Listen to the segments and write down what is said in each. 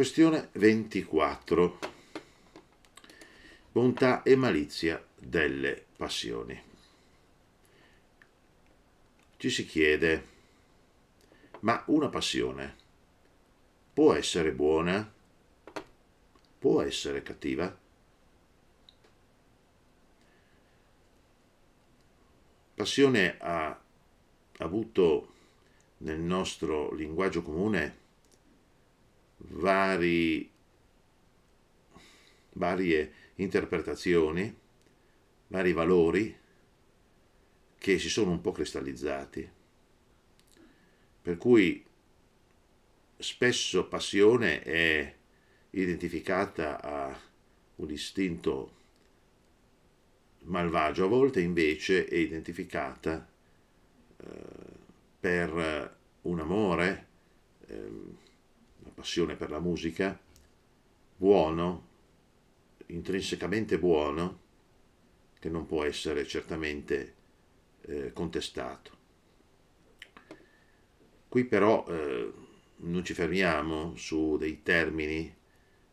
Questione 24. Bontà e malizia delle passioni. Ci si chiede, ma una passione può essere buona? Può essere cattiva? Passione ha avuto nel nostro linguaggio comune vari, varie interpretazioni, vari valori che si sono un po' cristallizzati. Per cui spesso passione è identificata a un istinto malvagio, a volte invece è identificata eh, per un amore, eh, passione per la musica, buono, intrinsecamente buono, che non può essere certamente eh, contestato. Qui però eh, non ci fermiamo su dei termini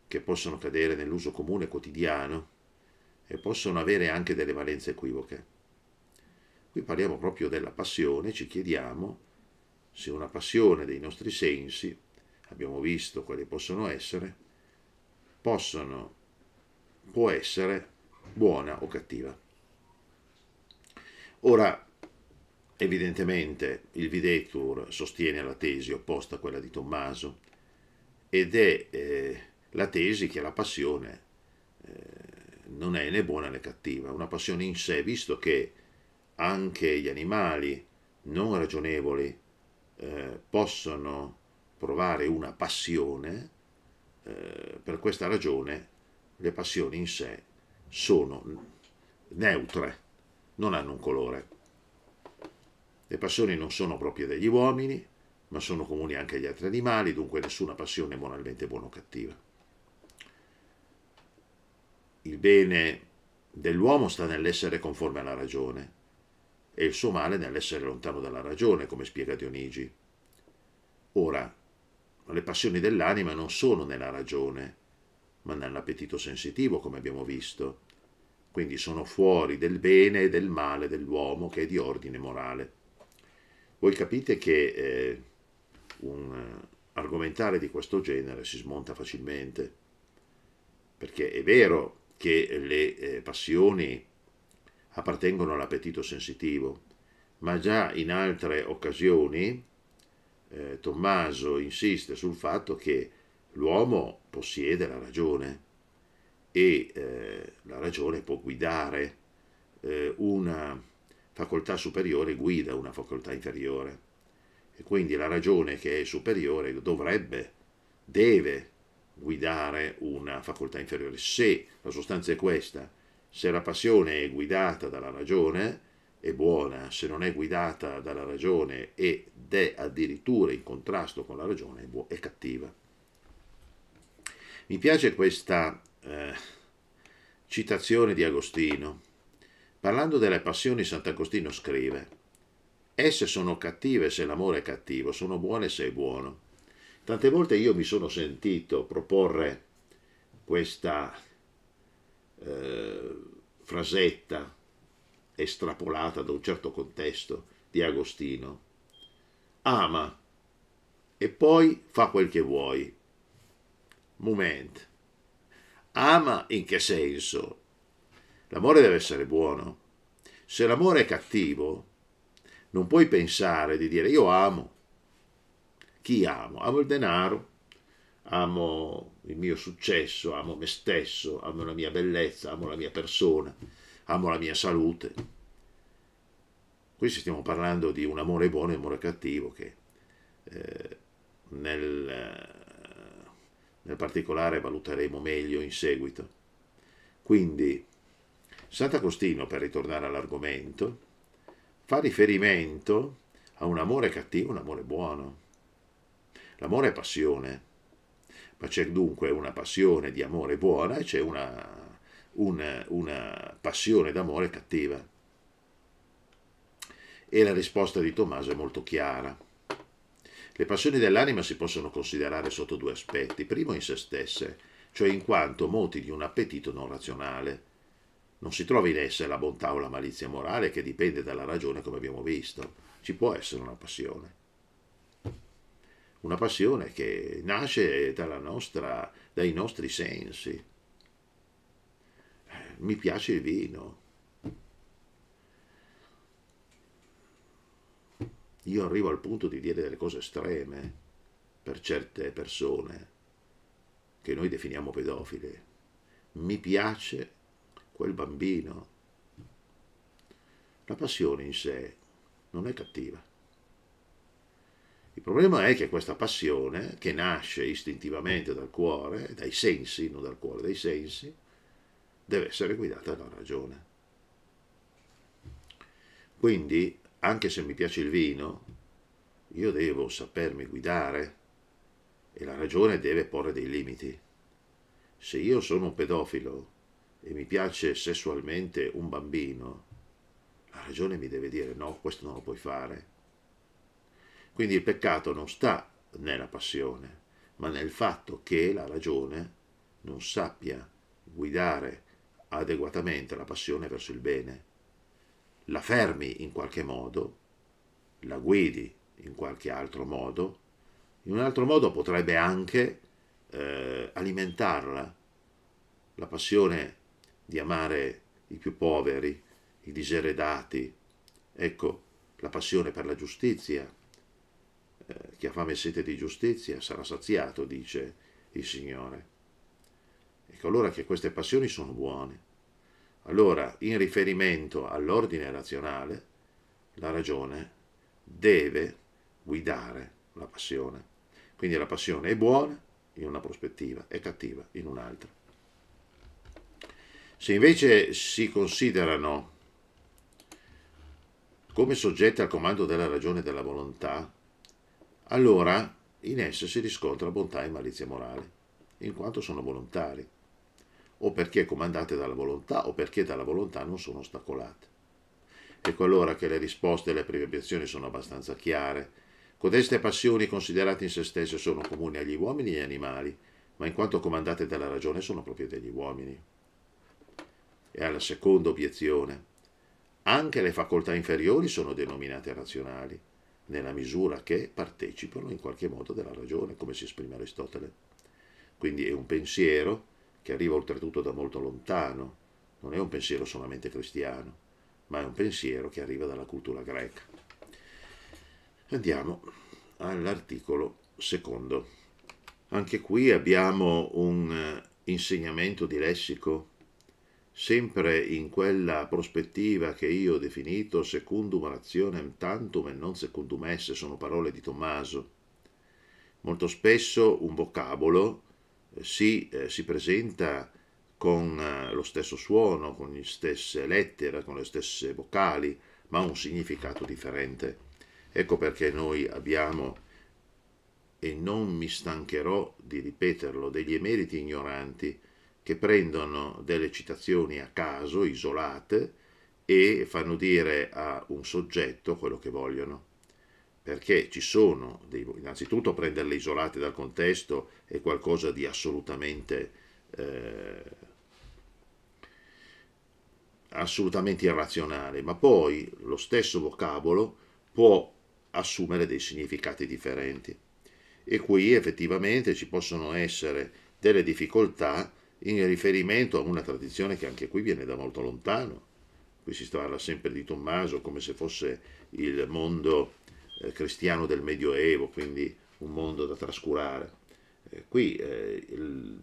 che possono cadere nell'uso comune quotidiano e possono avere anche delle valenze equivoche. Qui parliamo proprio della passione, ci chiediamo se una passione dei nostri sensi, abbiamo visto quali possono essere, possono, può essere buona o cattiva. Ora, evidentemente, il Videtur sostiene la tesi opposta a quella di Tommaso ed è eh, la tesi che la passione eh, non è né buona né cattiva, una passione in sé, visto che anche gli animali non ragionevoli eh, possono provare una passione, eh, per questa ragione le passioni in sé sono neutre, non hanno un colore. Le passioni non sono proprie degli uomini, ma sono comuni anche agli altri animali, dunque nessuna passione è moralmente buona o cattiva il bene dell'uomo sta nell'essere conforme alla ragione e il suo male nell'essere lontano dalla ragione, come spiega Dionigi. Ora, le passioni dell'anima non sono nella ragione, ma nell'appetito sensitivo, come abbiamo visto. Quindi sono fuori del bene e del male dell'uomo che è di ordine morale. Voi capite che eh, un eh, argomentare di questo genere si smonta facilmente, perché è vero che le eh, passioni appartengono all'appetito sensitivo, ma già in altre occasioni eh, Tommaso insiste sul fatto che l'uomo possiede la ragione e eh, la ragione può guidare eh, una facoltà superiore, guida una facoltà inferiore. E quindi la ragione che è superiore dovrebbe, deve guidare una facoltà inferiore. Se la sostanza è questa, se la passione è guidata dalla ragione, è buona, se non è guidata dalla ragione ed è addirittura in contrasto con la ragione, è, cattiva. Mi piace questa eh, citazione di Agostino. Parlando delle passioni, Sant'Agostino scrive, esse sono cattive se l'amore è cattivo, sono buone se è buono. Tante volte io mi sono sentito proporre questa eh, frasetta estrapolata da un certo contesto di Agostino. Ama e poi fa quel che vuoi. Moment. Ama in che senso? L'amore deve essere buono. Se l'amore è cattivo, non puoi pensare di dire io amo, chi amo? Amo il denaro, amo il mio successo, amo me stesso, amo la mia bellezza, amo la mia persona, amo la mia salute. Qui stiamo parlando di un amore buono e un amore cattivo che eh, nel, eh, nel particolare valuteremo meglio in seguito. Quindi Sant'Agostino, per ritornare all'argomento, fa riferimento a un amore cattivo e un amore buono. L'amore è passione, ma c'è dunque una passione di amore buona e c'è una, una, una passione d'amore cattiva. E la risposta di Tommaso è molto chiara. Le passioni dell'anima si possono considerare sotto due aspetti. Primo in se stesse, cioè in quanto moti di un appetito non razionale. Non si trova in esse la bontà o la malizia morale che dipende dalla ragione come abbiamo visto. Ci può essere una passione. Una passione che nasce nostra, dai nostri sensi. Mi piace il vino, io arrivo al punto di dire delle cose estreme per certe persone che noi definiamo pedofile. Mi piace quel bambino. La passione in sé non è cattiva. Il problema è che questa passione, che nasce istintivamente dal cuore, dai sensi, non dal cuore, dai sensi, deve essere guidata dalla ragione. Quindi anche se mi piace il vino, io devo sapermi guidare e la ragione deve porre dei limiti. Se io sono un pedofilo e mi piace sessualmente un bambino, la ragione mi deve dire no, questo non lo puoi fare. Quindi il peccato non sta nella passione, ma nel fatto che la ragione non sappia guidare adeguatamente la passione verso il bene la fermi in qualche modo, la guidi in qualche altro modo, in un altro modo potrebbe anche eh, alimentarla, la passione di amare i più poveri, i diseredati, ecco, la passione per la giustizia. Eh, chi ha fame e sete di giustizia sarà saziato, dice il Signore. Ecco allora che queste passioni sono buone allora, in riferimento all'ordine razionale, la ragione deve guidare la passione. Quindi la passione è buona in una prospettiva, è cattiva in un'altra. Se invece si considerano come soggette al comando della ragione e della volontà, allora in esse si riscontra bontà e malizia morale, in quanto sono volontari o perché comandate dalla volontà o perché dalla volontà non sono ostacolate. Ecco allora che le risposte alle prime obiezioni sono abbastanza chiare. Codeste passioni considerate in se stesse sono comuni agli uomini e agli animali, ma in quanto comandate dalla ragione sono proprie degli uomini. E alla seconda obiezione, anche le facoltà inferiori sono denominate razionali, nella misura che partecipano in qualche modo della ragione, come si esprime Aristotele. Quindi è un pensiero che arriva oltretutto da molto lontano, non è un pensiero solamente cristiano, ma è un pensiero che arriva dalla cultura greca. Andiamo all'articolo secondo. Anche qui abbiamo un eh, insegnamento di lessico sempre in quella prospettiva che io ho definito secundum rationem tantum e non secundum esse, sono parole di Tommaso. Molto spesso un vocabolo si, eh, si presenta con eh, lo stesso suono, con le stesse lettere, con le stesse vocali, ma un significato differente. Ecco perché noi abbiamo, e non mi stancherò di ripeterlo, degli emeriti ignoranti che prendono delle citazioni a caso, isolate, e fanno dire a un soggetto quello che vogliono perché ci sono, dei, innanzitutto prenderle isolate dal contesto è qualcosa di assolutamente, eh, assolutamente irrazionale, ma poi lo stesso vocabolo può assumere dei significati differenti. E qui effettivamente ci possono essere delle difficoltà in riferimento a una tradizione che anche qui viene da molto lontano. Qui si parla sempre di Tommaso come se fosse il mondo eh, cristiano del Medioevo, quindi un mondo da trascurare. Eh, qui eh, il,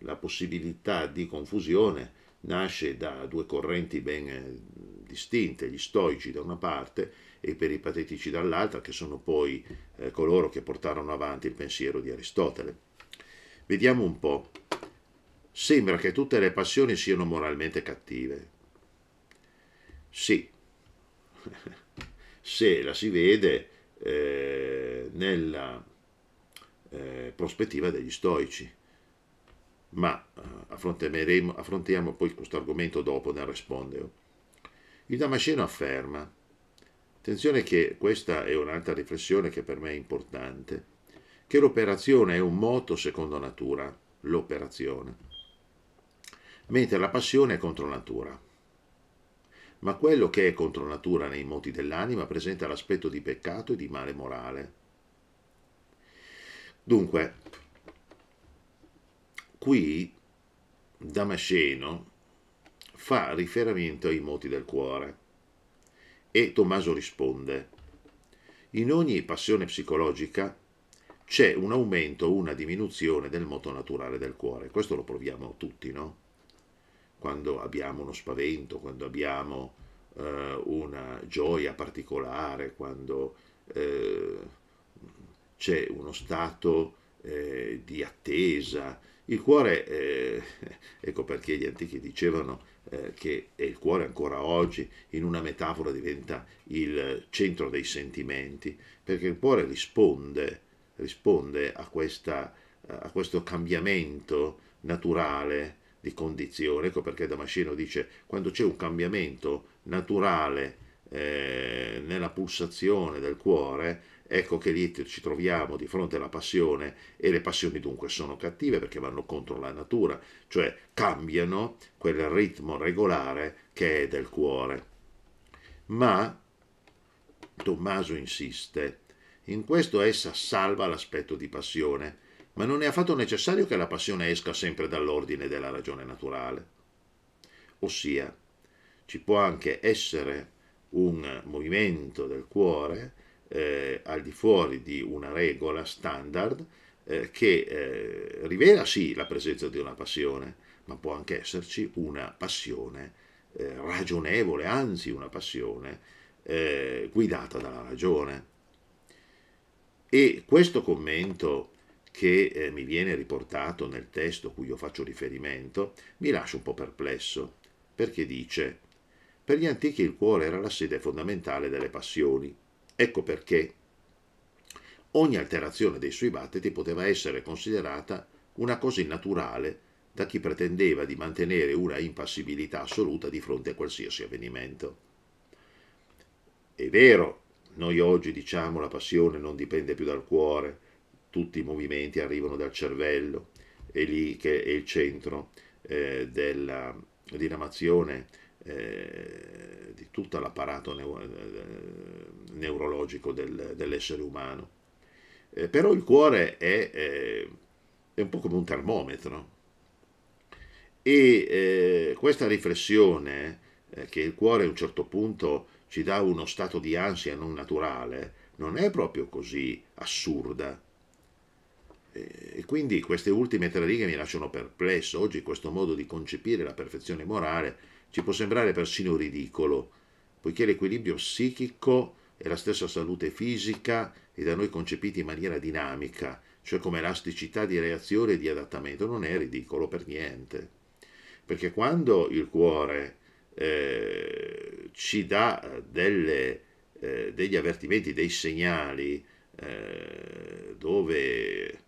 la possibilità di confusione nasce da due correnti ben eh, distinte, gli stoici da una parte e i peripatetici dall'altra, che sono poi eh, coloro che portarono avanti il pensiero di Aristotele. Vediamo un po'. Sembra che tutte le passioni siano moralmente cattive. Sì, se la si vede eh, nella eh, prospettiva degli stoici. Ma eh, affrontiamo poi questo argomento dopo nel rispondere. Il Damasceno afferma Attenzione che questa è un'altra riflessione che per me è importante, che l'operazione è un moto secondo natura, l'operazione, mentre la passione è contro natura. Ma quello che è contro natura nei moti dell'anima presenta l'aspetto di peccato e di male morale. Dunque, qui Damasceno fa riferimento ai moti del cuore e Tommaso risponde, in ogni passione psicologica c'è un aumento o una diminuzione del moto naturale del cuore. Questo lo proviamo tutti, no? Quando abbiamo uno spavento, quando abbiamo eh, una gioia particolare, quando eh, c'è uno stato eh, di attesa. Il cuore, eh, ecco perché gli antichi dicevano eh, che il cuore ancora oggi in una metafora diventa il centro dei sentimenti, perché il cuore risponde, risponde a, questa, a questo cambiamento naturale di condizione. Ecco perché Damasceno dice quando c'è un cambiamento naturale eh, nella pulsazione del cuore, ecco che lì ci troviamo di fronte alla passione e le passioni dunque sono cattive perché vanno contro la natura, cioè cambiano quel ritmo regolare che è del cuore. Ma Tommaso insiste, in questo essa salva l'aspetto di passione, ma non è affatto necessario che la passione esca sempre dall'ordine della ragione naturale. Ossia, ci può anche essere un movimento del cuore eh, al di fuori di una regola standard eh, che eh, rivela sì la presenza di una passione, ma può anche esserci una passione eh, ragionevole, anzi una passione eh, guidata dalla ragione. E questo commento che eh, mi viene riportato nel testo a cui io faccio riferimento mi lascia un po' perplesso, perché dice, per gli antichi il cuore era la sede fondamentale delle passioni, Ecco perché ogni alterazione dei suoi battiti poteva essere considerata una cosa innaturale da chi pretendeva di mantenere una impassibilità assoluta di fronte a qualsiasi avvenimento. È vero, noi oggi diciamo la passione non dipende più dal cuore, tutti i movimenti arrivano dal cervello, è lì che è il centro eh, della diramazione eh, di tutto l'apparato eh, neurologico del, dell'essere umano. Eh, però il cuore è, eh, è, un po' come un termometro e questa riflessione che il cuore a un certo punto ci dà uno stato di ansia non naturale non è proprio così assurda. E quindi queste ultime tre righe mi lasciano perplesso. Oggi questo modo di concepire la perfezione morale ci può sembrare persino ridicolo, poiché l'equilibrio psichico e la stessa salute fisica è da noi concepiti in maniera dinamica, cioè come elasticità di reazione e di adattamento, non è ridicolo per niente. Perché quando il cuore eh, ci dà delle, eh, degli avvertimenti, dei segnali, eh, dove eh,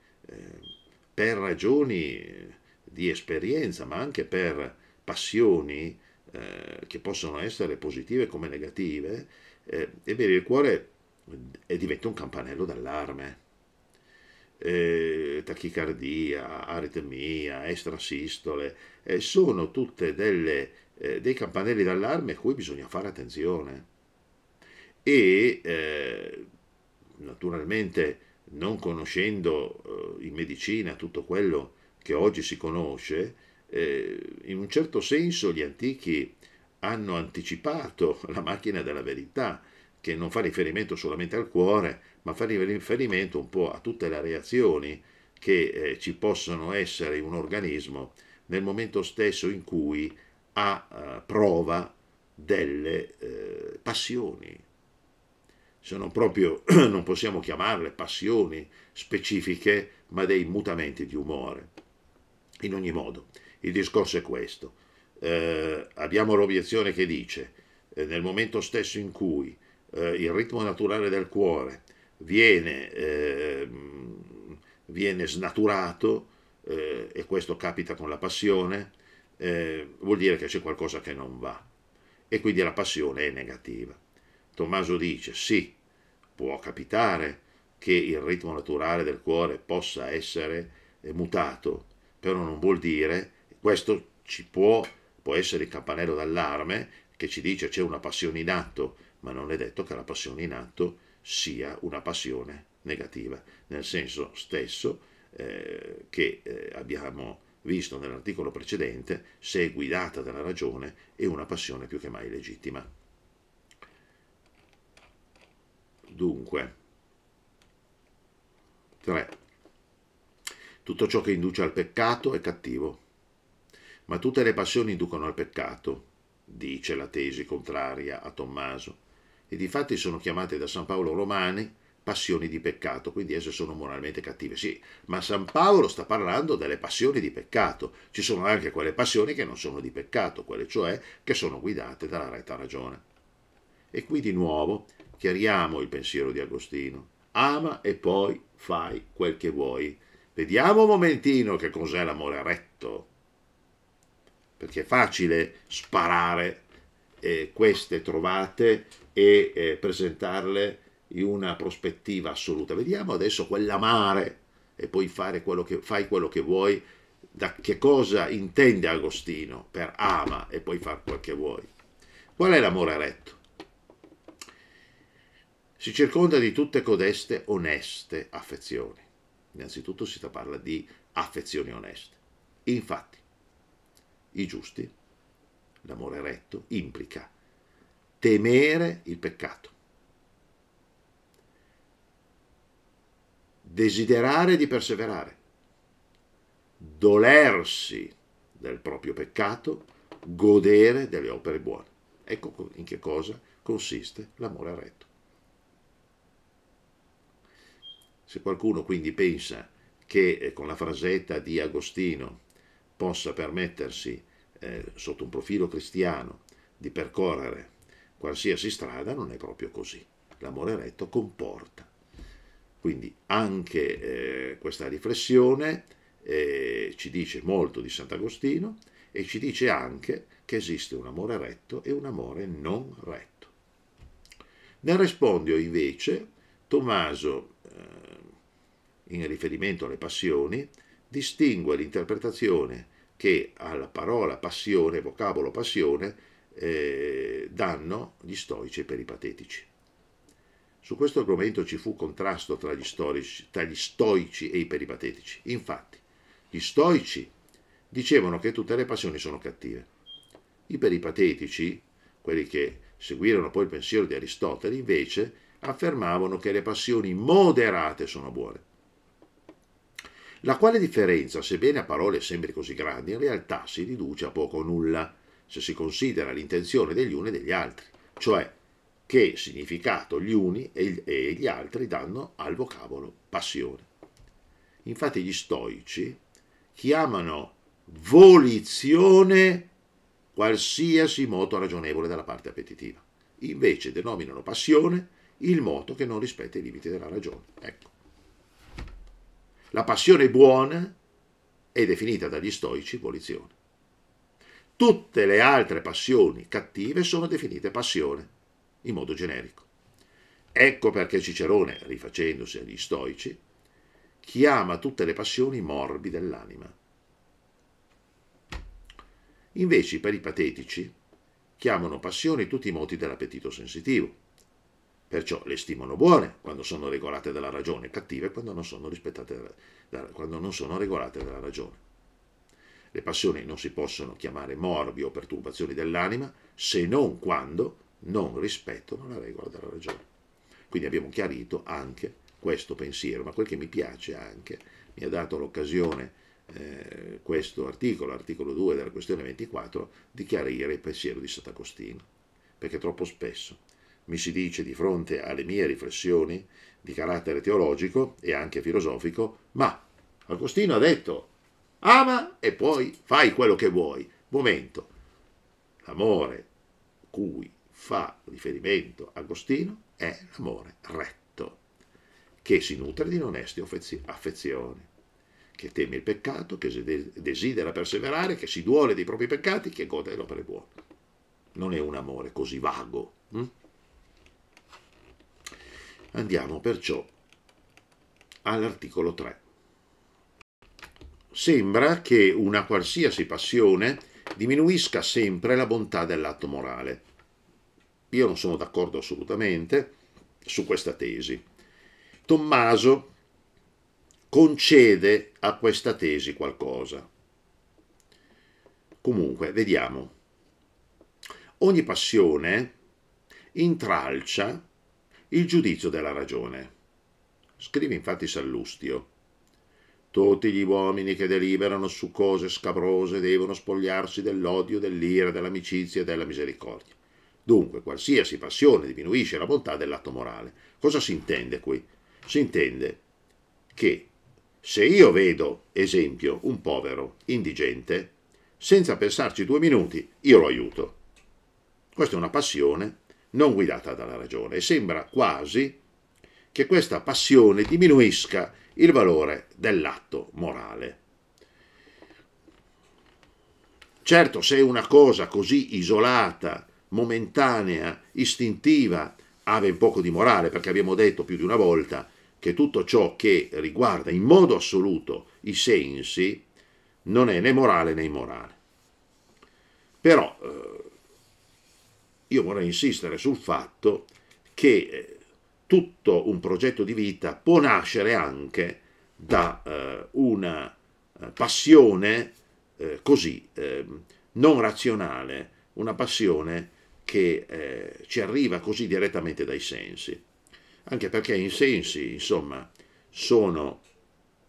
per ragioni di esperienza, ma anche per passioni, eh, che possono essere positive come negative, eh, ebbene il cuore diventa un campanello d'allarme. Eh, tachicardia, aritmia, estrasistole, eh, sono tutte delle, eh, dei campanelli d'allarme a cui bisogna fare attenzione. E eh, naturalmente non conoscendo in medicina tutto quello che oggi si conosce, eh, in un certo senso gli antichi hanno anticipato la macchina della verità, che non fa riferimento solamente al cuore, ma fa riferimento un po' a tutte le reazioni che eh, ci possono essere in un organismo nel momento stesso in cui ha eh, prova delle eh, passioni. Sono proprio, non possiamo chiamarle passioni specifiche, ma dei mutamenti di umore. In ogni modo, il discorso è questo. Eh, abbiamo l'obiezione che dice, eh, nel momento stesso in cui eh, il ritmo naturale del cuore viene, ehm, viene snaturato, eh, e questo capita con la passione, eh, vuol dire che c'è qualcosa che non va. E quindi la passione è negativa. Tommaso dice sì, può capitare che il ritmo naturale del cuore possa essere mutato, però non vuol dire, questo ci può, può essere il campanello d'allarme che ci dice c'è una passione in atto, ma non è detto che la passione in atto sia una passione negativa, nel senso stesso eh, che eh, abbiamo visto nell'articolo precedente, se è guidata dalla ragione è una passione più che mai legittima. Dunque, 3. Tutto ciò che induce al peccato è cattivo, ma tutte le passioni inducono al peccato, dice la tesi contraria a Tommaso, e difatti sono chiamate da San Paolo Romani passioni di peccato, quindi esse sono moralmente cattive. Sì, ma San Paolo sta parlando delle passioni di peccato. Ci sono anche quelle passioni che non sono di peccato, quelle cioè che sono guidate dalla retta ragione. E qui di nuovo chiariamo il pensiero di Agostino. Ama e poi fai quel che vuoi. Vediamo un momentino che cos'è l'amore retto. Perché è facile sparare eh, queste trovate e eh, presentarle in una prospettiva assoluta. Vediamo adesso quell'amare e poi fare quello che, fai quello che vuoi, da che cosa intende Agostino per ama e poi far quel che vuoi. Qual è l'amore retto? Si circonda di tutte codeste oneste affezioni. Innanzitutto si parla di affezioni oneste. Infatti, i giusti, l'amore retto, implica temere il peccato desiderare di perseverare, dolersi del proprio peccato, godere delle opere buone. Ecco in che cosa consiste l'amore retto. Se qualcuno quindi pensa che eh, con la frasetta di Agostino possa permettersi, eh, sotto un profilo cristiano, di percorrere qualsiasi strada, non è proprio così. L'amore retto comporta quindi anche eh, questa riflessione eh, ci dice molto di Sant'Agostino e ci dice anche che esiste un amore retto e un amore non retto. Nel Respondio invece Tommaso, eh, in riferimento alle passioni, distingue l'interpretazione che alla parola passione, vocabolo passione, eh, danno gli stoici e peripatetici. Su questo argomento ci fu contrasto tra gli, storici, tra gli stoici e i peripatetici. Infatti, gli stoici dicevano che tutte le passioni sono cattive. I peripatetici, quelli che seguirono poi il pensiero di Aristotele, invece affermavano che le passioni moderate sono buone. La quale differenza, sebbene a parole sembri così grandi, in realtà si riduce a poco o nulla se si considera l'intenzione degli uni e degli altri, cioè che significato gli uni e gli altri danno al vocabolo passione. Infatti gli stoici chiamano volizione qualsiasi moto ragionevole dalla parte appetitiva. Invece denominano passione il moto che non rispetta i limiti della ragione. Ecco. La passione buona è definita dagli stoici volizione. Tutte le altre passioni cattive sono definite passione in modo generico. Ecco perché Cicerone, rifacendosi agli stoici, chiama tutte le passioni morbi dell'anima. Invece i peripatetici chiamano passioni tutti i moti dell'appetito sensitivo. Perciò le stimano buone quando sono regolate dalla ragione, cattive quando non sono, da, quando non sono regolate dalla ragione. Le passioni non si possono chiamare morbi o perturbazioni dell'anima se non quando non rispettano la regola della ragione. Quindi abbiamo chiarito anche questo pensiero, ma quel che mi piace anche, mi ha dato l'occasione eh, questo articolo, l'articolo 2 della questione 24, di chiarire il pensiero di Sant'Agostino, perché troppo spesso mi si dice di fronte alle mie riflessioni di carattere teologico e anche filosofico, ma Agostino ha detto ama e poi fai quello che vuoi. Momento, l'amore cui fa riferimento Agostino è l'amore retto, che si nutre di oneste affezioni, che teme il peccato, che desidera perseverare, che si duole dei propri peccati, che gode delle opere buone. Non è un amore così vago. Hm? Andiamo perciò all'articolo 3. Sembra che una qualsiasi passione diminuisca sempre la bontà dell'atto morale. Io non sono d'accordo assolutamente su questa tesi. Tommaso concede a questa tesi qualcosa. Comunque, vediamo. Ogni passione intralcia il giudizio della ragione. Scrive infatti Sallustio. Tutti gli uomini che deliberano su cose scabrose devono spogliarsi dell'odio, dell'ira, dell'amicizia e della misericordia. Dunque, qualsiasi passione diminuisce la bontà dell'atto morale. Cosa si intende qui? Si intende che se io vedo, esempio, un povero indigente, senza pensarci due minuti, io lo aiuto. Questa è una passione non guidata dalla ragione e sembra quasi che questa passione diminuisca il valore dell'atto morale. Certo, se una cosa così isolata, momentanea, istintiva, ha ben poco di morale, perché abbiamo detto più di una volta che tutto ciò che riguarda in modo assoluto i sensi non è né morale né immorale. Però eh, io vorrei insistere sul fatto che eh, tutto un progetto di vita può nascere anche da eh, una eh, passione eh, così ehm, non razionale, una passione che eh, ci arriva così direttamente dai sensi. Anche perché i sensi, insomma, sono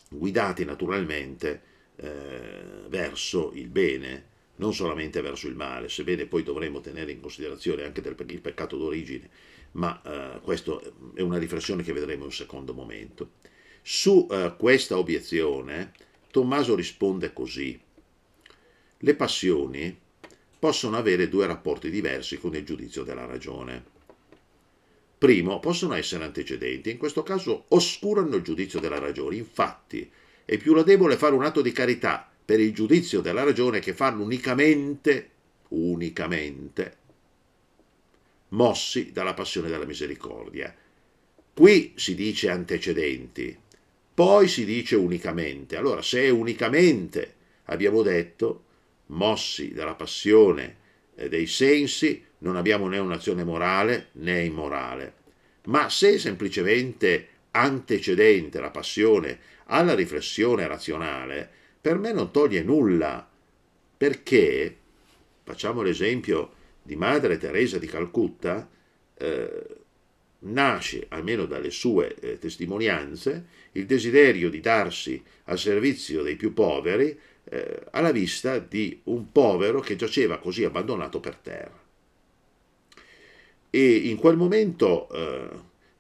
guidati naturalmente eh, verso il bene, non solamente verso il male, sebbene poi dovremo tenere in considerazione anche del, il peccato d'origine, ma eh, questa è una riflessione che vedremo in un secondo momento. Su eh, questa obiezione Tommaso risponde così. Le passioni possono avere due rapporti diversi con il giudizio della ragione. Primo, possono essere antecedenti, in questo caso oscurano il giudizio della ragione. Infatti, è più lodevole fare un atto di carità per il giudizio della ragione che farlo unicamente, unicamente, mossi dalla passione della misericordia. Qui si dice antecedenti, poi si dice unicamente. Allora, se unicamente, abbiamo detto, mossi dalla passione eh, dei sensi, non abbiamo né un'azione morale né immorale. Ma se semplicemente antecedente la passione alla riflessione razionale, per me non toglie nulla, perché, facciamo l'esempio di Madre Teresa di Calcutta, eh, nasce, almeno dalle sue eh, testimonianze, il desiderio di darsi al servizio dei più poveri eh, alla vista di un povero che giaceva così abbandonato per terra. E in quel momento eh,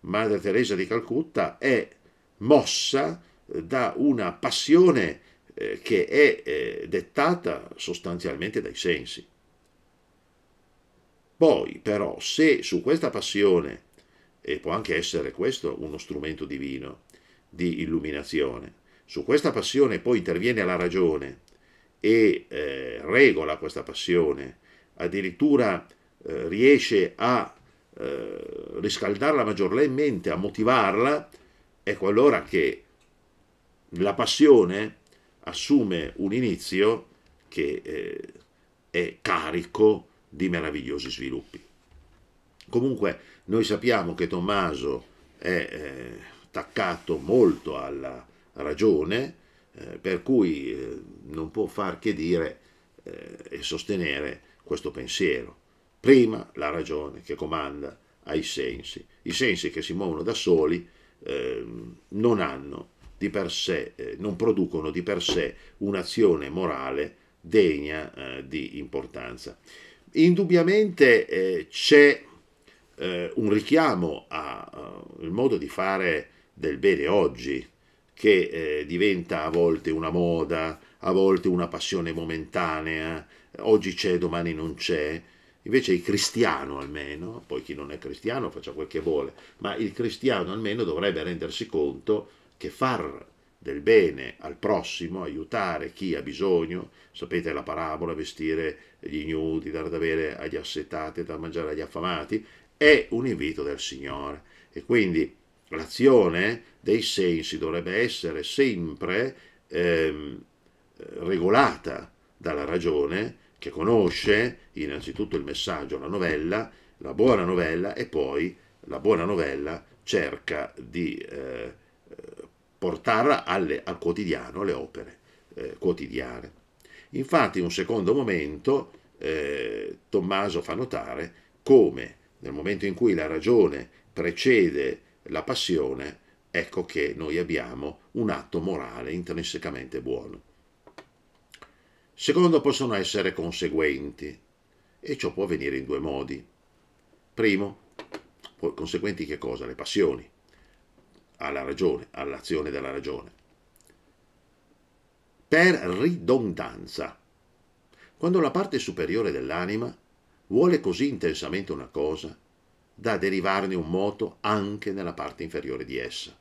Madre Teresa di Calcutta è mossa eh, da una passione eh, che è dettata sostanzialmente dai sensi. Poi però se su questa passione, e può anche essere questo uno strumento divino di illuminazione, su questa passione poi interviene la ragione e eh, regola questa passione, addirittura eh, riesce a eh, riscaldarla maggiormente, a motivarla, ecco allora che la passione assume un inizio che eh, è carico di meravigliosi sviluppi. Comunque noi sappiamo che Tommaso è eh, attaccato molto alla ragione, eh, per cui eh, non può far che dire eh, e sostenere questo pensiero. Prima la ragione che comanda ai sensi. I sensi che si muovono da soli ehm, non hanno di per sé, eh, non producono di per sé un'azione morale degna eh, di importanza. Indubbiamente eh, c'è eh, un richiamo al uh, modo di fare del bene oggi, che eh, diventa a volte una moda, a volte una passione momentanea, oggi c'è, domani non c'è. Invece il cristiano almeno, poi chi non è cristiano faccia quel che vuole, ma il cristiano almeno dovrebbe rendersi conto che far del bene al prossimo, aiutare chi ha bisogno, sapete la parabola, vestire gli ignudi, dare da bere agli assetati, da mangiare agli affamati, è un invito del Signore. E quindi l'azione dei sensi dovrebbe essere sempre ehm, regolata dalla ragione che conosce innanzitutto il messaggio, la novella, la buona novella e poi la buona novella cerca di eh, portarla alle, al quotidiano, alle opere eh, quotidiane. Infatti in un secondo momento eh, Tommaso fa notare come nel momento in cui la ragione precede la passione, ecco che noi abbiamo un atto morale intrinsecamente buono. Secondo, possono essere conseguenti, e ciò può avvenire in due modi. Primo, conseguenti che cosa? Le passioni, alla ragione, all'azione della ragione. Per ridondanza, quando la parte superiore dell'anima vuole così intensamente una cosa, da derivarne un moto anche nella parte inferiore di essa.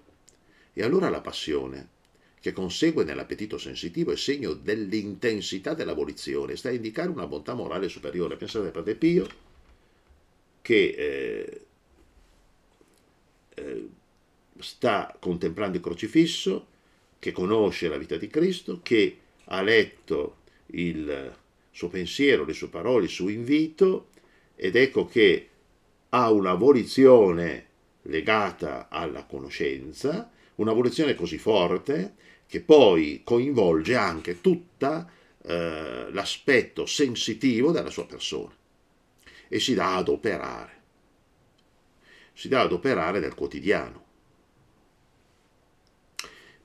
E allora la passione, che consegue nell'appetito sensitivo, è segno dell'intensità dell'abolizione, sta a indicare una bontà morale superiore. Pensate a Padre Pio, che eh, eh, sta contemplando il crocifisso, che conosce la vita di Cristo, che ha letto il suo pensiero, le sue parole, il suo invito, ed ecco che ha una volizione legata alla conoscenza, una volizione così forte che poi coinvolge anche tutto eh, l'aspetto sensitivo della sua persona e si dà ad operare. Si dà ad operare nel quotidiano.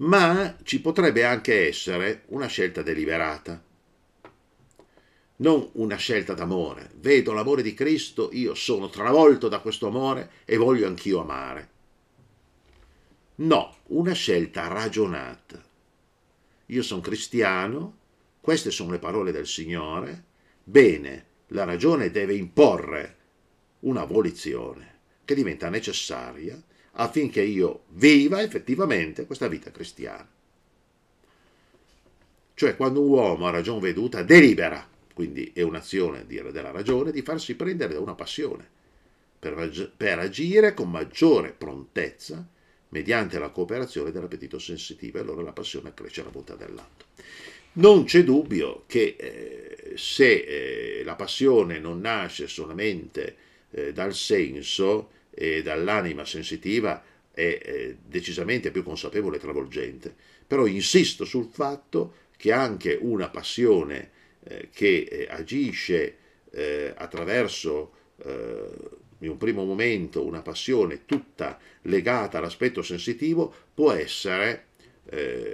Ma ci potrebbe anche essere una scelta deliberata non una scelta d'amore. Vedo l'amore di Cristo, io sono travolto da questo amore e voglio anch'io amare. No, una scelta ragionata. Io sono cristiano, queste sono le parole del Signore, bene, la ragione deve imporre un'abolizione che diventa necessaria affinché io viva effettivamente questa vita cristiana. Cioè quando un uomo a ragion veduta delibera quindi è un'azione della ragione di farsi prendere da una passione, per, per agire con maggiore prontezza mediante la cooperazione dell'appetito sensitivo e allora la passione cresce la bontà dell'atto. Non c'è dubbio che eh, se eh, la passione non nasce solamente eh, dal senso e dall'anima sensitiva, è decisamente più consapevole e travolgente. Però insisto sul fatto che anche una passione eh, che eh, agisce eh, attraverso in un primo momento una passione tutta legata all'aspetto sensitivo può essere,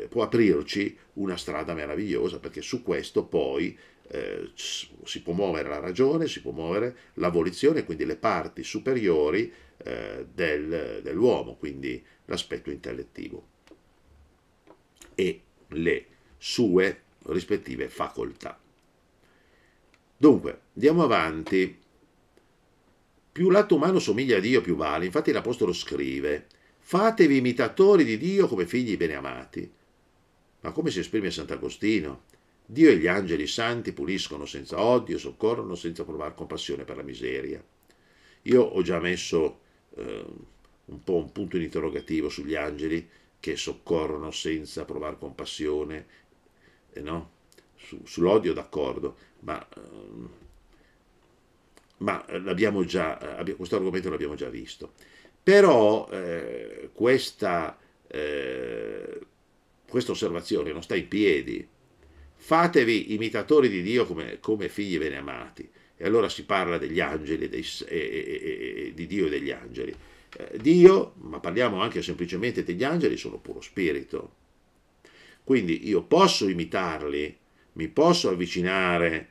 può aprirci una strada meravigliosa perché su questo poi eh, si può muovere la ragione, si può muovere la volizione, quindi le parti superiori eh, del, dell'uomo, quindi l'aspetto intellettivo e le sue rispettive facoltà. Dunque, andiamo avanti. Più l'atto umano somiglia a Dio, più vale. Infatti l'Apostolo scrive, fatevi imitatori di Dio come figli beneamati. Ma come si esprime Sant'Agostino? Dio e gli angeli santi puliscono senza odio, soccorrono senza provare compassione per la miseria. Io ho già messo eh, un po' un punto in interrogativo sugli angeli che soccorrono senza provare compassione, eh, no? Su, sull'odio d'accordo, ma, ehm, ma l'abbiamo già, eh, questo argomento l'abbiamo già visto. Però eh, questa, eh, questa, osservazione non sta in piedi. Fatevi imitatori di Dio come, come figli beneamati. E allora si parla degli angeli, dei, e, e, e, di Dio e degli angeli. Eh, Dio, ma parliamo anche semplicemente degli angeli, sono puro spirito. Quindi io posso imitarli, mi posso avvicinare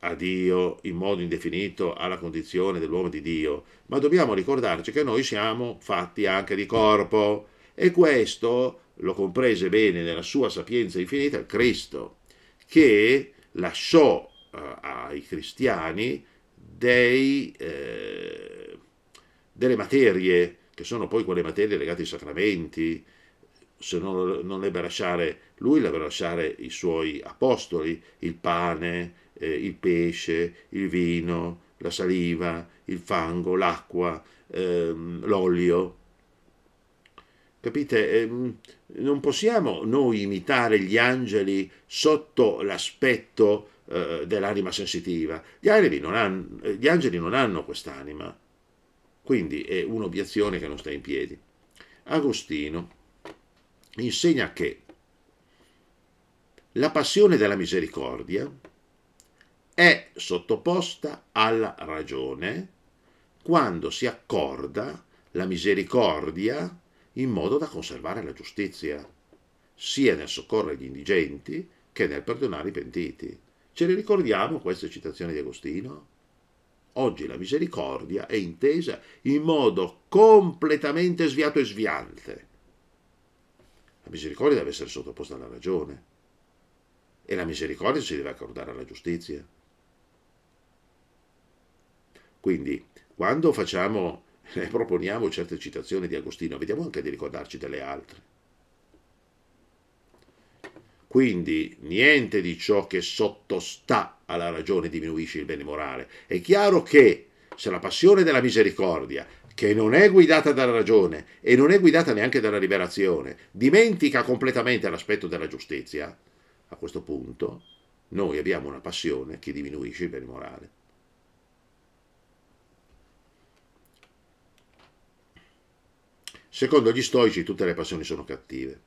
a Dio in modo indefinito alla condizione dell'uomo di Dio, ma dobbiamo ricordarci che noi siamo fatti anche di corpo e questo lo comprese bene nella sua sapienza infinita Cristo, che lasciò uh, ai cristiani dei, eh, delle materie, che sono poi quelle materie legate ai sacramenti, se non, non ebbe a lasciare lui, l'ebbe a lasciare i suoi apostoli, il pane, eh, il pesce, il vino, la saliva, il fango, l'acqua, ehm, l'olio. Capite? Ehm, non possiamo noi imitare gli angeli sotto l'aspetto eh, dell'anima sensitiva. Gli angeli non hanno, gli angeli non hanno quest'anima. Quindi è un'obiezione che non sta in piedi. Agostino insegna che la passione della misericordia è sottoposta alla ragione quando si accorda la misericordia in modo da conservare la giustizia, sia nel soccorrere gli indigenti che nel perdonare i pentiti. Ce le ricordiamo queste citazioni di Agostino? Oggi la misericordia è intesa in modo completamente sviato e sviante. La misericordia deve essere sottoposta alla ragione e la misericordia si deve accordare alla giustizia. Quindi, quando facciamo e proponiamo certe citazioni di Agostino, vediamo anche di ricordarci delle altre. Quindi niente di ciò che sottostà alla ragione diminuisce il bene morale. È chiaro che se la passione della misericordia, che non è guidata dalla ragione e non è guidata neanche dalla liberazione, dimentica completamente l'aspetto della giustizia, a questo punto noi abbiamo una passione che diminuisce il bene morale. Secondo gli stoici tutte le passioni sono cattive.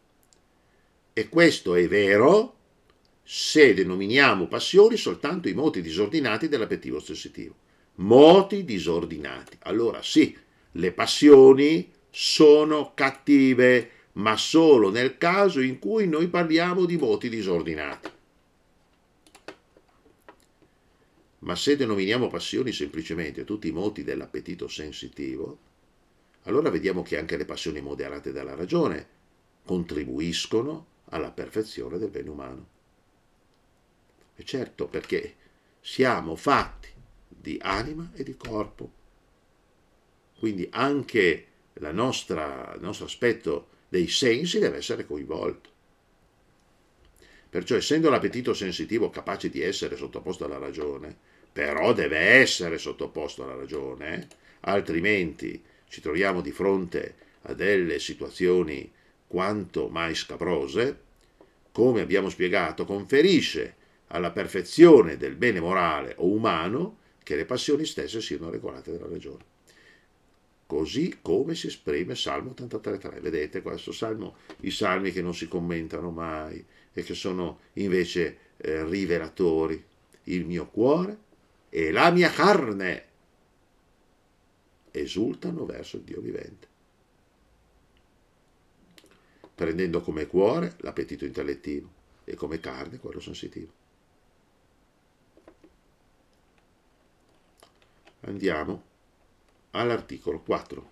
E questo è vero se denominiamo passioni soltanto i moti disordinati dell'appetito ossessivo. Moti disordinati. Allora sì, le passioni sono cattive, ma solo nel caso in cui noi parliamo di moti disordinati. Ma se denominiamo passioni semplicemente tutti i moti dell'appetito sensitivo, allora vediamo che anche le passioni moderate dalla ragione contribuiscono alla perfezione del bene umano. E certo, perché siamo fatti di anima e di corpo. Quindi anche nostra, il nostro aspetto dei sensi deve essere coinvolto. Perciò essendo l'appetito sensitivo capace di essere sottoposto alla ragione, però deve essere sottoposto alla ragione, altrimenti ci troviamo di fronte a delle situazioni quanto mai scabrose, come abbiamo spiegato, conferisce alla perfezione del bene morale o umano che le passioni stesse siano regolate dalla ragione. Così come si esprime Salmo 83.3. Vedete questo salmo, i salmi che non si commentano mai e che sono invece eh, rivelatori. Il mio cuore e la mia carne esultano verso il Dio vivente, prendendo come cuore l'appetito intellettivo e come carne quello sensitivo. Andiamo all'articolo 4.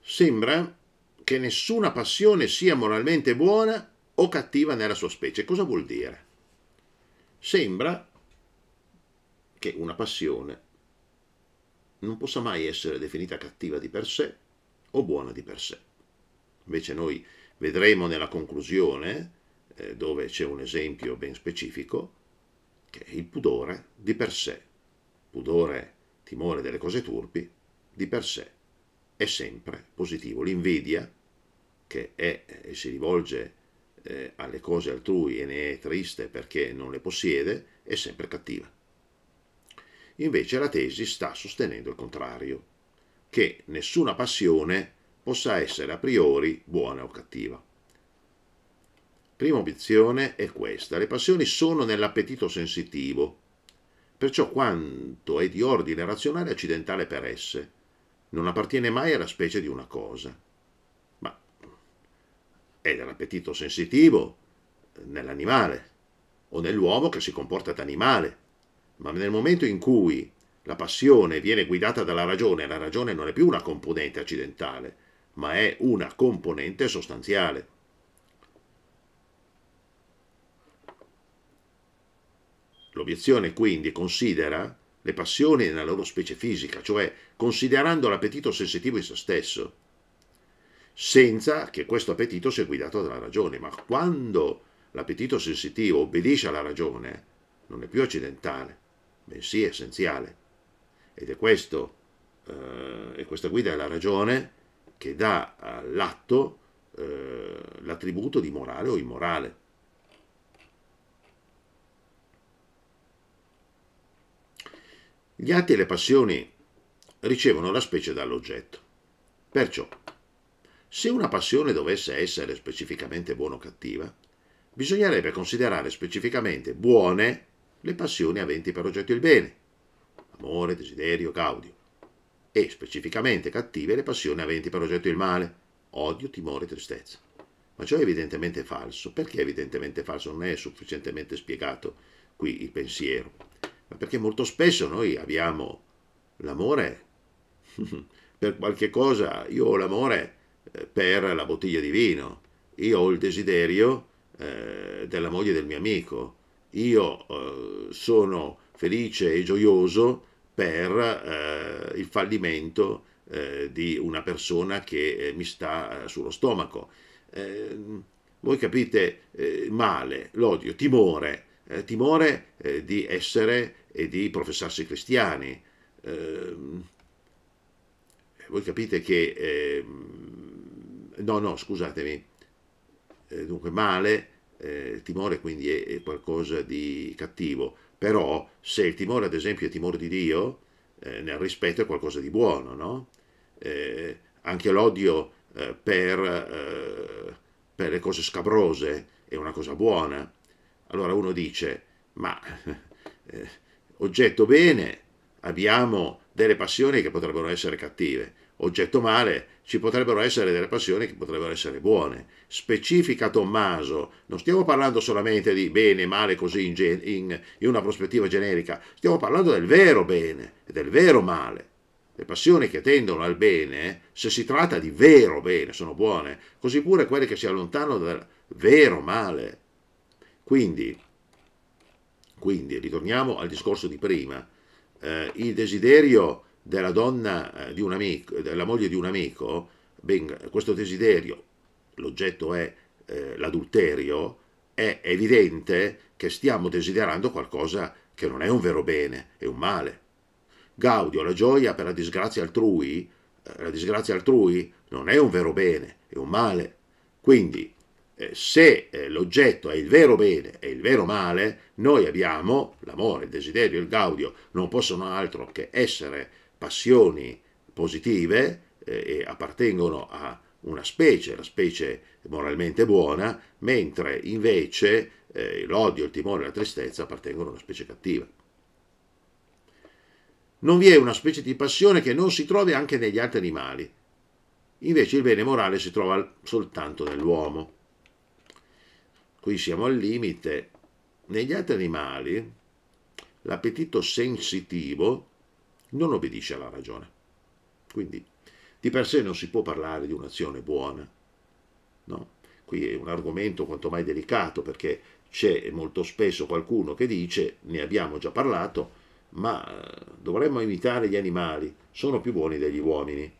Sembra che nessuna passione sia moralmente buona o cattiva nella sua specie. Cosa vuol dire? Sembra che una passione non possa mai essere definita cattiva di per sé o buona di per sé. Invece noi vedremo nella conclusione, eh, dove c'è un esempio ben specifico, che il pudore di per sé, pudore, timore delle cose turpi, di per sé è sempre positivo. L'invidia, che è, e si rivolge eh, alle cose altrui e ne è triste perché non le possiede, è sempre cattiva. Invece la tesi sta sostenendo il contrario, che nessuna passione possa essere a priori buona o cattiva. Prima obiezione è questa, le passioni sono nell'appetito sensitivo, perciò quanto è di ordine razionale accidentale per esse, non appartiene mai alla specie di una cosa, ma è nell'appetito sensitivo nell'animale o nell'uomo che si comporta da animale ma nel momento in cui la passione viene guidata dalla ragione, la ragione non è più una componente accidentale, ma è una componente sostanziale. L'obiezione quindi considera le passioni nella loro specie fisica, cioè considerando l'appetito sensitivo in se stesso, senza che questo appetito sia guidato dalla ragione, ma quando l'appetito sensitivo obbedisce alla ragione, non è più accidentale, bensì essenziale. Ed è, questo, eh, è questa guida della ragione che dà all'atto eh, l'attributo di morale o immorale. Gli atti e le passioni ricevono la specie dall'oggetto. Perciò, se una passione dovesse essere specificamente buona o cattiva, bisognerebbe considerare specificamente buone le passioni aventi per oggetto il bene, amore, desiderio, gaudio, e specificamente cattive le passioni aventi per oggetto il male, odio, timore, tristezza. Ma ciò è evidentemente falso. Perché evidentemente falso? Non è sufficientemente spiegato qui il pensiero ma perché molto spesso noi abbiamo l'amore per qualche cosa, io ho l'amore eh, per la bottiglia di vino, io ho il desiderio eh, della moglie del mio amico, io eh, sono felice e gioioso per eh, il fallimento eh, di una persona che eh, mi sta sullo stomaco. voi capite male, l'odio, timore, timore di essere e di professarsi cristiani. Eh, voi capite che... Eh, no, no, scusatemi. Eh, dunque, male, eh, timore quindi è, è, qualcosa di cattivo. Però se il timore, ad esempio, è timore di Dio, eh, nel rispetto è qualcosa di buono, no? Eh, anche l'odio per, per le cose scabrose è una cosa buona. Allora uno dice, ma Oggetto bene, abbiamo delle passioni che potrebbero essere cattive. Oggetto male, ci potrebbero essere delle passioni che potrebbero essere buone. Specifica Tommaso, non stiamo parlando solamente di bene e male così in, in, in una prospettiva generica, stiamo parlando del vero bene e del vero male. Le passioni che tendono al bene, se si tratta di vero bene, sono buone, così pure quelle che si allontanano dal vero male. Quindi quindi ritorniamo al discorso di prima, eh, il desiderio della donna eh, di un amico, della moglie di un amico, ben, questo desiderio, l'oggetto è eh, l'adulterio, è evidente che stiamo desiderando qualcosa che non è un vero bene, è un male. Gaudio, la gioia per la disgrazia altrui, eh, la disgrazia altrui non è un vero bene, è un male. Quindi eh, se eh, l'oggetto è il vero bene e il vero male, noi abbiamo l'amore, il desiderio, il gaudio, non possono altro che essere passioni positive eh, appartengono a una specie, la specie moralmente buona, mentre invece eh, l'odio, il timore e la tristezza appartengono a una specie cattiva. Non vi è una specie di passione che non si trovi anche negli altri animali. Invece il bene morale si trova soltanto nell'uomo qui siamo al limite, negli altri animali l'appetito sensitivo non obbedisce alla ragione. Quindi di per sé non si può parlare di un'azione buona. No? Qui è un argomento quanto mai delicato perché c'è molto spesso qualcuno che dice, ne abbiamo già parlato, ma eh, dovremmo imitare gli animali, sono più buoni degli uomini.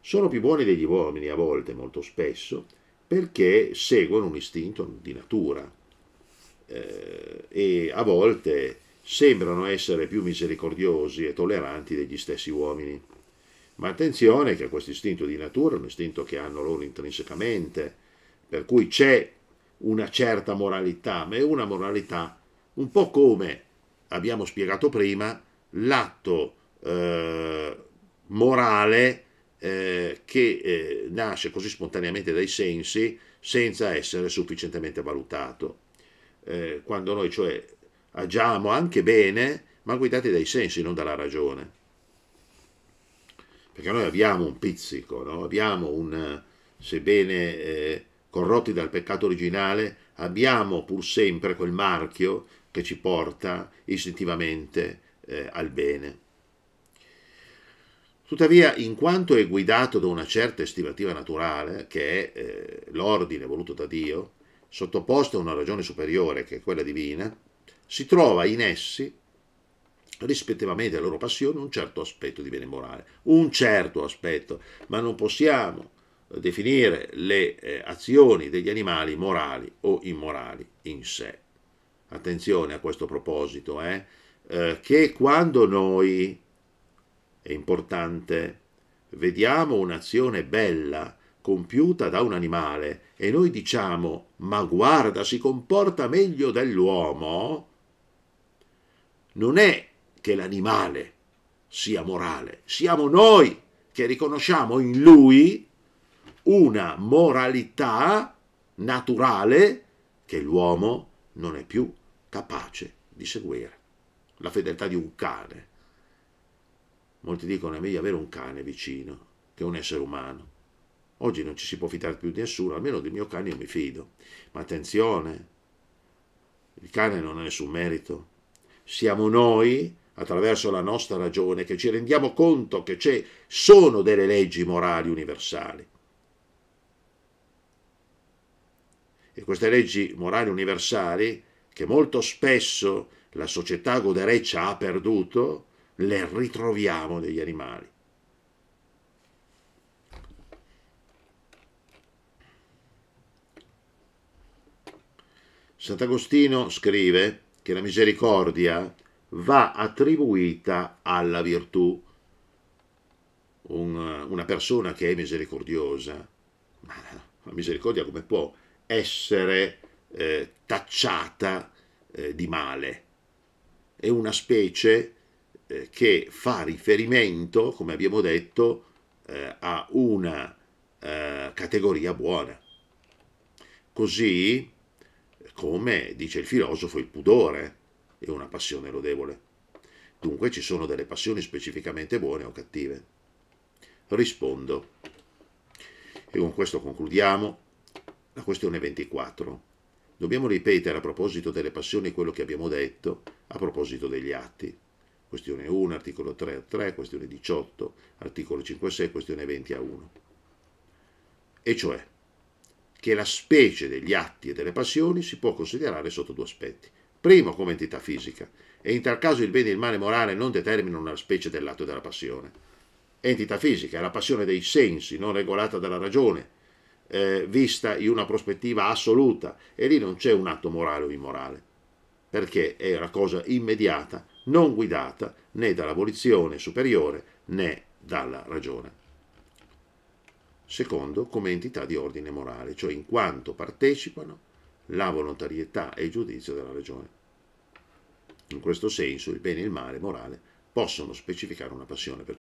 Sono più buoni degli uomini a volte, molto spesso, perché seguono un istinto di natura eh, e a volte sembrano essere più misericordiosi e tolleranti degli stessi uomini. Ma attenzione che questo istinto di natura è un istinto che hanno loro intrinsecamente, per cui c'è una certa moralità, ma è una moralità un po' come abbiamo spiegato prima, l'atto eh, morale eh, che eh, nasce così spontaneamente dai sensi senza essere sufficientemente valutato. Eh, quando noi cioè agiamo anche bene, ma guidati dai sensi, non dalla ragione. Perché noi abbiamo un pizzico, no? abbiamo un, sebbene eh, corrotti dal peccato originale, abbiamo pur sempre quel marchio che ci porta istintivamente eh, al bene. Tuttavia, in quanto è guidato da una certa estimativa naturale, che è eh, l'ordine voluto da Dio, sottoposto a una ragione superiore, che è quella divina, si trova in essi, rispettivamente alle loro passioni, un certo aspetto di bene morale, un certo aspetto, ma non possiamo definire le eh, azioni degli animali morali o immorali in sé. Attenzione a questo proposito, eh, eh, che quando noi è importante, vediamo un'azione bella, compiuta da un animale e noi diciamo ma guarda si comporta meglio dell'uomo, non è che l'animale sia morale, siamo noi che riconosciamo in lui una moralità naturale che l'uomo non è più capace di seguire. La fedeltà di un cane. Molti dicono è meglio avere un cane vicino che un essere umano. Oggi non ci si può fidare più di nessuno, almeno del mio cane io mi fido. Ma attenzione, il cane non ha nessun merito. Siamo noi, attraverso la nostra ragione, che ci rendiamo conto che ci sono delle leggi morali universali. E queste leggi morali universali, che molto spesso la società godereccia ha perduto, le ritroviamo negli animali. Sant'Agostino scrive che la misericordia va attribuita alla virtù. Un, una persona che è misericordiosa, ma la misericordia come può essere eh, tacciata eh, di male? È una specie eh, che fa riferimento, come abbiamo detto, eh, a una eh, categoria buona. Così come dice il filosofo, il pudore è una passione lodevole. Dunque ci sono delle passioni specificamente buone o cattive. Rispondo. E con questo concludiamo la questione 24. Dobbiamo ripetere a proposito delle passioni quello che abbiamo detto a proposito degli atti. Questione 1, articolo 3 a 3, questione 18, articolo 5 a 6, questione 20 a 1. E cioè, che la specie degli atti e delle passioni si può considerare sotto due aspetti. Primo, come entità fisica, e in tal caso il bene e il male morale non determinano una specie dell'atto e della passione. Entità fisica è la passione dei sensi, non regolata dalla ragione, eh, vista in una prospettiva assoluta, e lì non c'è un atto morale o immorale, perché è una cosa immediata, non guidata né dall'abolizione superiore né dalla ragione secondo come entità di ordine morale, cioè in quanto partecipano la volontarietà e il giudizio della ragione. In questo senso il bene e il male morale possono specificare una passione.